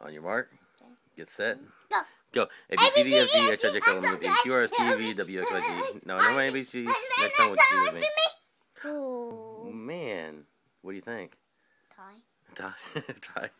On your mark. Get set. Go. Go. A B C D F G H I J K L M N O P Q R S T U V W X Y Z. No, no my ABCs. Next time, what you do with me? Man, what do you think? Tie. Tie. Tie.